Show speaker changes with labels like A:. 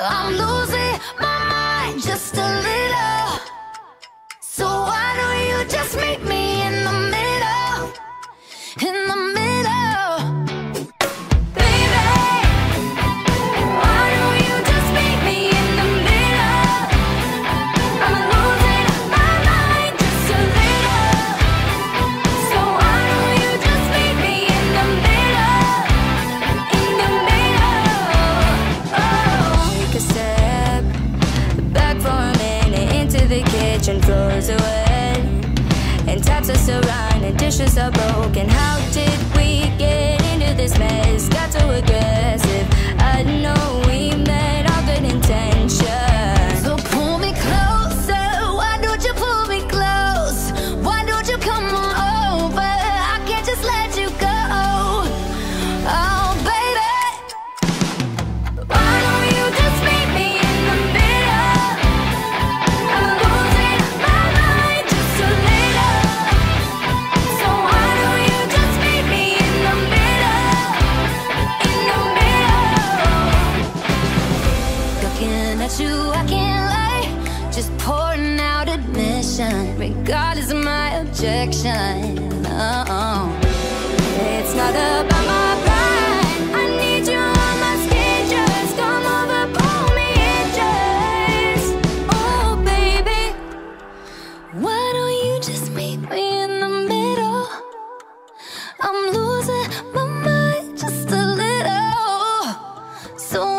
A: I'm losing my the kitchen. Floors are wet and taps are still running. Dishes are broken. How did you, I can't lie. Just pouring out admission, regardless of my objection. Uh oh, it's not about my pride. I need you on my skin, just come over, pull me in, just oh baby. Why don't you just meet me in the middle? I'm losing my mind just a little, so.